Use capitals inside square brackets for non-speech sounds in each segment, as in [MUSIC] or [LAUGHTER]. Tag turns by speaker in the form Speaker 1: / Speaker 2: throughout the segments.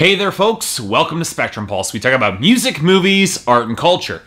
Speaker 1: Hey there, folks. Welcome to Spectrum Pulse. We talk about music, movies, art, and culture.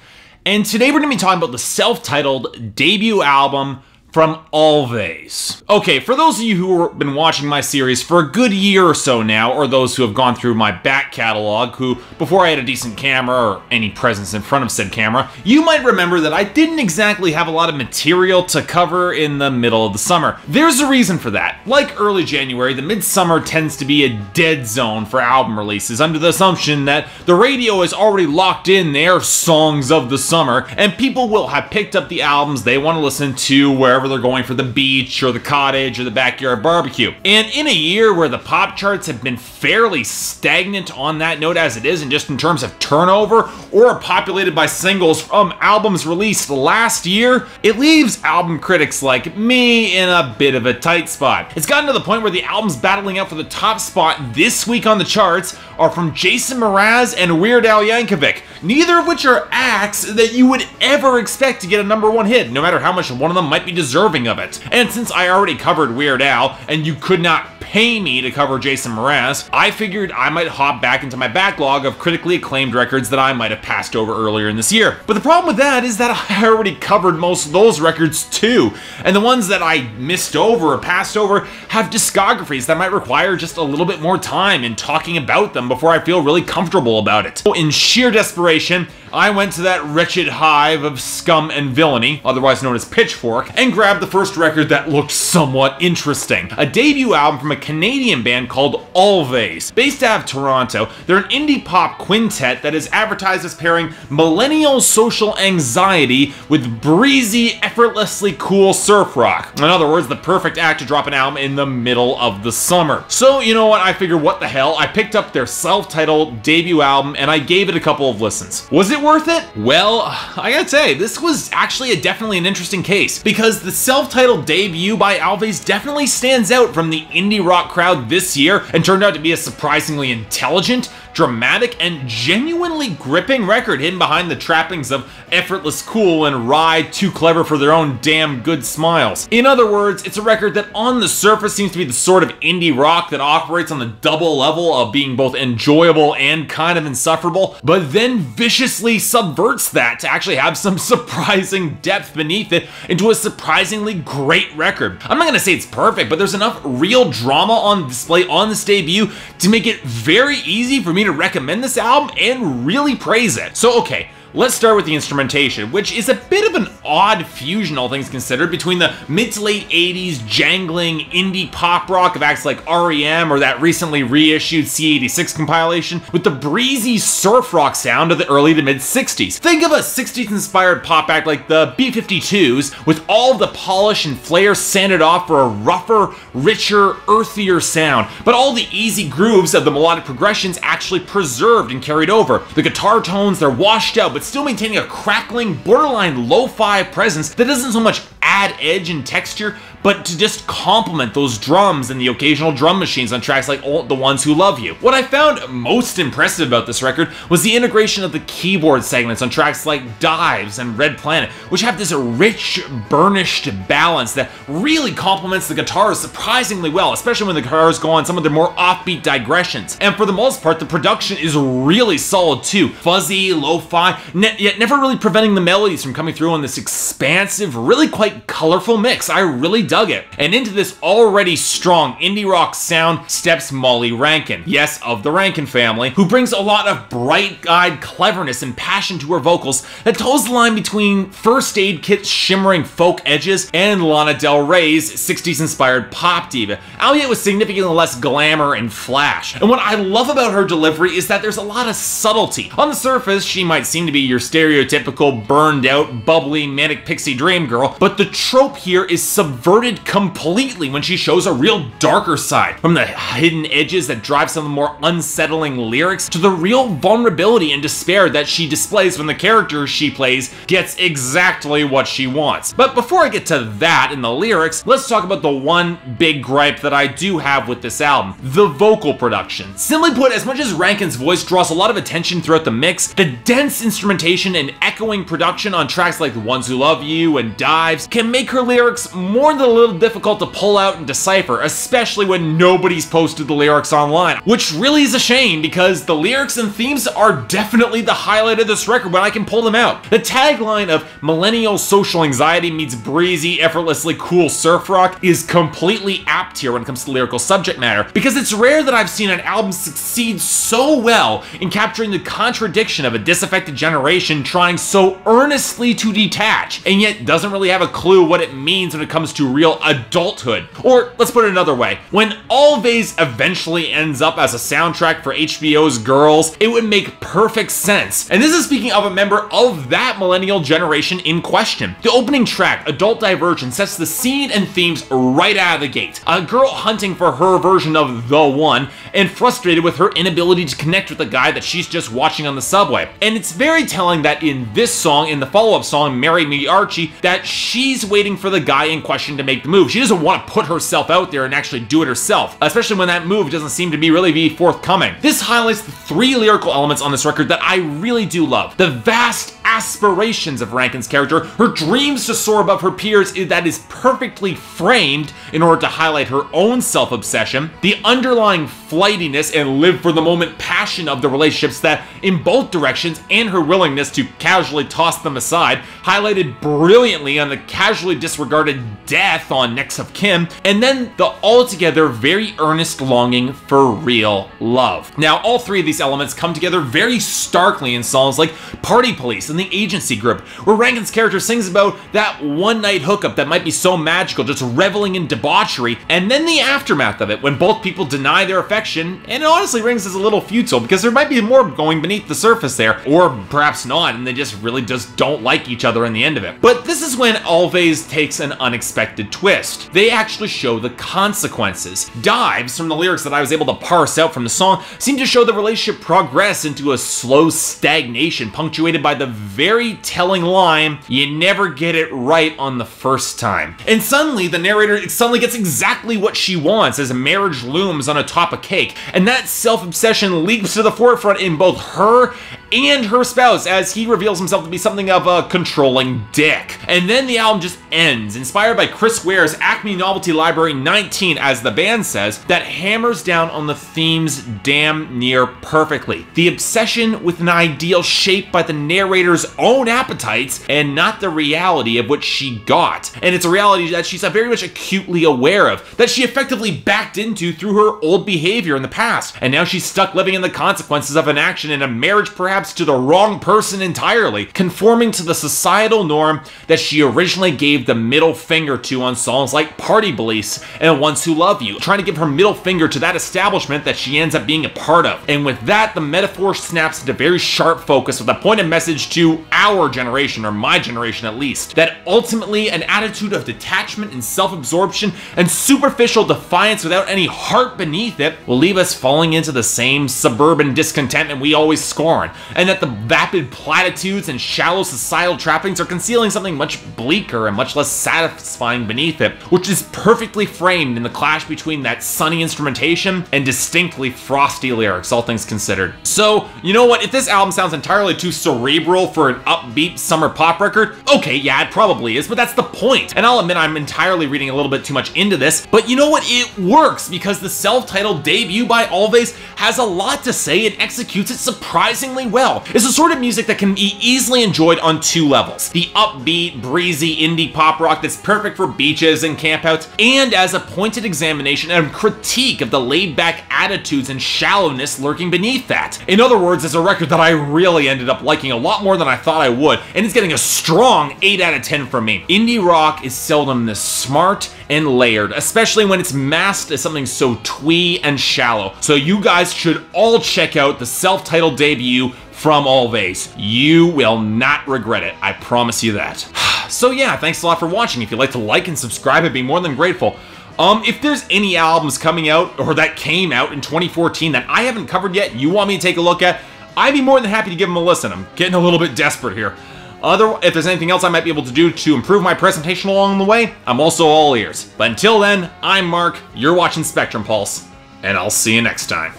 Speaker 1: And today we're going to be talking about the self titled debut album from Alvvays. Okay, for those of you who have been watching my series for a good year or so now, or those who have gone through my back catalog, who, before I had a decent camera or any presence in front of said camera, you might remember that I didn't exactly have a lot of material to cover in the middle of the summer. There's a reason for that. Like early January, the midsummer tends to be a dead zone for album releases, under the assumption that the radio has already locked in their songs of the summer, and people will have picked up the albums they want to listen to wherever wherever they're going for the beach or the cottage or the backyard barbecue. And in a year where the pop charts have been fairly stagnant on that note as it is, and just in terms of turnover, or populated by singles from albums released last year, it leaves album critics like me in a bit of a tight spot. It's gotten to the point where the albums battling out for the top spot this week on the charts are from Jason Mraz and Weird Al Yankovic, neither of which are acts that you would ever expect to get a number one hit, no matter how much one of them might be deserved deserving of it. And since I already covered Weird Al, and you could not pay me to cover Jason Mraz, I figured I might hop back into my backlog of critically acclaimed records that I might have passed over earlier in this year. But the problem with that is that [LAUGHS] I already covered most of those records too, and the ones that I missed over or passed over have discographies that might require just a little bit more time in talking about them before I feel really comfortable about it. So in sheer desperation, I went to that wretched hive of scum and villainy, otherwise known as Pitchfork, and grabbed the first record that looked somewhat interesting. A debut album from a Canadian band called Alvvays. Based out of Toronto, they're an indie pop quintet that is advertised as pairing millennial social anxiety with breezy, effortlessly cool surf rock. In other words, the perfect act to drop an album in the middle of the summer. So, you know what, I figured what the hell, I picked up their self-titled debut album and I gave it a couple of listens. Was it worth it? Well, I gotta say, this was actually a definitely an interesting case because the self-titled debut by Alvvays definitely stands out from the indie rock crowd this year and turned out to be a surprisingly intelligent, dramatic, and genuinely gripping record hidden behind the trappings of effortless cool and wry too clever for their own damn good smiles. In other words, it's a record that on the surface seems to be the sort of indie rock that operates on the double level of being both enjoyable and kind of insufferable, but then viciously subverts that to actually have some [LAUGHS] surprising depth beneath it into a surprisingly great record. I'm not gonna say it's perfect, but there's enough real drama on display on this debut to make it very easy for me to recommend this album and really praise it. So, okay, Let's start with the instrumentation, which is a bit of an odd fusion, all things considered, between the mid to late 80s jangling indie pop rock of acts like REM or that recently reissued C86 compilation with the breezy surf rock sound of the early to mid 60s. Think of a 60s inspired pop act like the B-52s with all the polish and flair sanded off for a rougher, richer, earthier sound, but all the easy grooves of the melodic progressions actually preserved and carried over. The guitar tones, they're washed out, but but still maintaining a crackling, borderline lo-fi presence that doesn't so much add edge and texture, but to just complement those drums and the occasional drum machines on tracks like The Ones Who Love You. What I found most impressive about this record was the integration of the keyboard segments on tracks like Dives and Red Planet, which have this rich, burnished balance that really complements the guitars surprisingly well, especially when the guitars go on some of their more offbeat digressions. And for the most part, the production is really solid too. Fuzzy, lo-fi, ne yet never really preventing the melodies from coming through on this expansive, really quite colorful mix. I really dug it. And into this already strong indie rock sound steps Molly Rankin, yes, of the Rankin family, who brings a lot of bright-eyed cleverness and passion to her vocals that toes the line between First Aid Kit's shimmering folk edges and Lana Del Rey's 60s-inspired pop diva, albeit with significantly less glamour and flash. And what I love about her delivery is that there's a lot of subtlety. On the surface, she might seem to be your stereotypical burned out, bubbly, manic pixie dream girl, but the trope here is subverted subverted completely when she shows a real darker side. From the hidden edges that drive some of the more unsettling lyrics to the real vulnerability and despair that she displays when the character she plays gets exactly what she wants. But before I get to that in the lyrics, let's talk about the one big gripe that I do have with this album, the vocal production. Simply put, as much as Rankin's voice draws a lot of attention throughout the mix, the dense instrumentation and echoing production on tracks like The Ones Who Love You and Dives can make her lyrics more than a little difficult to pull out and decipher, especially when nobody's posted the lyrics online, which really is a shame because the lyrics and themes are definitely the highlight of this record when I can pull them out. The tagline of millennial social anxiety meets breezy, effortlessly cool surf rock is completely apt here when it comes to lyrical subject matter, because it's rare that I've seen an album succeed so well in capturing the contradiction of a disaffected generation trying so earnestly to detach, and yet doesn't really have a clue what it means when it comes to real adulthood. Or let's put it another way, when Alvvays eventually ends up as a soundtrack for HBO's Girls, it would make perfect sense. And this is speaking of a member of that millennial generation in question. The opening track, Adult Diversion, sets the scene and themes right out of the gate. A girl hunting for her version of the one, and frustrated with her inability to connect with the guy that she's just watching on the subway. And it's very telling that in this song, in the follow-up song, Marry Me Archie, that she's waiting for the guy in question to make the move. She doesn't want to put herself out there and actually do it herself, especially when that move doesn't seem to be really be forthcoming. This highlights the three lyrical elements on this record that I really do love. The vast aspirations of Rankin's character, her dreams to soar above her peers that is perfectly framed in order to highlight her own self-obsession, the underlying flightiness and live for the moment passion of the relationships that, in both directions, and her willingness to casually toss them aside, highlighted brilliantly on the casually disregarded death on Next of Kin, and then the altogether very earnest longing for real love. Now, all three of these elements come together very starkly in songs like Party Police and the Agency Group, where Rankin's character sings about that one night hookup that might be so magical, just reveling in debauchery, and then the aftermath of it when both people deny their affection, and it honestly rings as a little futile because there might be more going beneath the surface there, or perhaps not, and they just really just don't like each other in the end of it. But this is when Alvvays takes an unexpected twist. They actually show the consequences. Dives from the lyrics that I was able to parse out from the song seem to show the relationship progress into a slow stagnation punctuated by the very telling line, you never get it right on the first time. And suddenly, the narrator suddenly gets exactly what she wants as a marriage looms on a top of cake, and that self-obsession leaps to the forefront in both her and her spouse as he reveals himself to be something of a controlling dick. And then the album just ends, inspired by Chris Ware's Acme Novelty Library 19, as the band says, that hammers down on the themes damn near perfectly. The obsession with an ideal shaped by the narrator's own appetites and not the reality of what she got. And it's a reality that she's very much acutely aware of, that she effectively backed into through her old behavior in the past. And now she's stuck living in the consequences of an action in a marriage perhaps to the wrong person entirely, conforming to the societal norm that she originally gave the middle finger to on songs like Party Police and Ones Who Love You, trying to give her middle finger to that establishment that she ends up being a part of. And with that, the metaphor snaps into very sharp focus with a pointed message to our generation, or my generation at least, that ultimately an attitude of detachment and self-absorption and superficial defiance without any heart beneath it will leave us falling into the same suburban discontentment we always scorn, and that the vapid platitudes and shallow societal trappings are concealing something much bleaker and much less satisfying beneath it, which is perfectly framed in the clash between that sunny instrumentation and distinctly frosty lyrics, all things considered. So, you know what, if this album sounds entirely too cerebral for an upbeat summer pop record, okay, yeah, it probably is, but that's the point. And I'll admit I'm entirely reading a little bit too much into this, but you know what, it works because the self-titled debut by Alvvays has a lot to say and executes it surprisingly well. It's the sort of music that can be easily enjoyed on two levels. The upbeat, breezy indie pop rock that's perfect for beaches and campouts, and as a pointed examination and critique of the laid-back attitudes and shallowness lurking beneath that. In other words, it's a record that I really ended up liking a lot more than I thought I would, and it's getting a strong 8 out of 10 from me. Indie rock is seldom this smart and layered, especially when it's masked as something so twee and shallow. So you guys should all check out the self-titled debut from all Alvvays. You will not regret it, I promise you that. [SIGHS] So yeah, thanks a lot for watching. If you'd like to like and subscribe, I'd be more than grateful. Um, if there's any albums coming out or that came out in 2014 that I haven't covered yet, you want me to take a look at, I'd be more than happy to give them a listen. I'm getting a little bit desperate here. Other, if there's anything else I might be able to do to improve my presentation along the way, I'm also all ears. But until then, I'm Mark, you're watching Spectrum Pulse, and I'll see you next time.